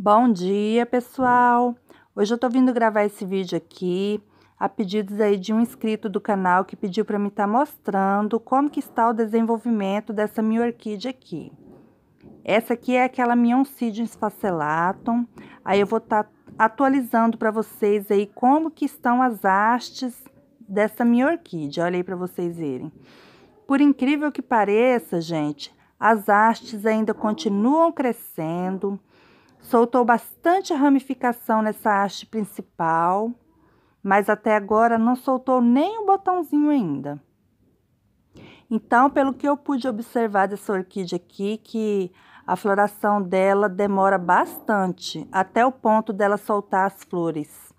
Bom dia, pessoal! Hoje eu tô vindo gravar esse vídeo aqui a pedidos aí de um inscrito do canal que pediu para me estar tá mostrando como que está o desenvolvimento dessa minha orquídea aqui. Essa aqui é aquela minha Oncidium esfacelatum. Aí eu vou estar tá atualizando para vocês aí como que estão as hastes dessa minha orquídea. Olha aí para vocês verem. Por incrível que pareça, gente, as hastes ainda continuam crescendo Soltou bastante ramificação nessa haste principal, mas até agora não soltou nem um botãozinho ainda. Então, pelo que eu pude observar dessa orquídea aqui, que a floração dela demora bastante, até o ponto dela soltar as flores.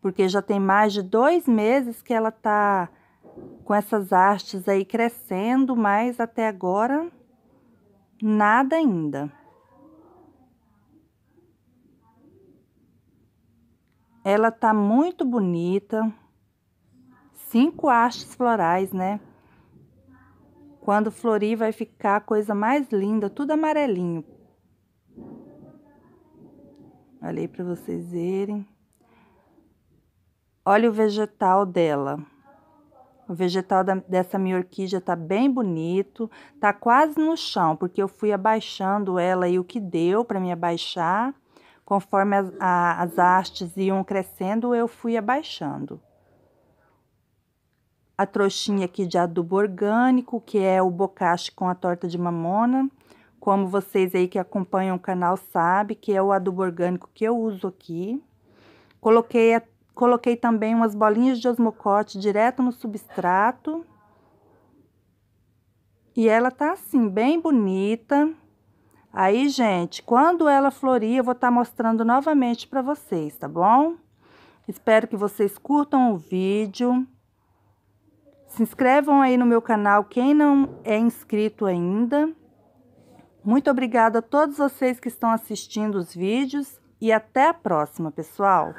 Porque já tem mais de dois meses que ela tá com essas hastes aí crescendo, mas até agora nada ainda. Ela tá muito bonita. Cinco hastes florais, né? Quando florir vai ficar a coisa mais linda, tudo amarelinho. Olha aí para vocês verem. Olha o vegetal dela. O vegetal da, dessa minha orquídea tá bem bonito, tá quase no chão, porque eu fui abaixando ela e o que deu para me abaixar. Conforme as, a, as hastes iam crescendo, eu fui abaixando. A trouxinha aqui de adubo orgânico, que é o bocache com a torta de mamona. Como vocês aí que acompanham o canal sabem, que é o adubo orgânico que eu uso aqui. Coloquei, coloquei também umas bolinhas de osmocote direto no substrato. E ela tá assim, bem bonita. Aí, gente, quando ela florir, eu vou estar tá mostrando novamente para vocês, tá bom? Espero que vocês curtam o vídeo. Se inscrevam aí no meu canal, quem não é inscrito ainda. Muito obrigada a todos vocês que estão assistindo os vídeos e até a próxima, pessoal!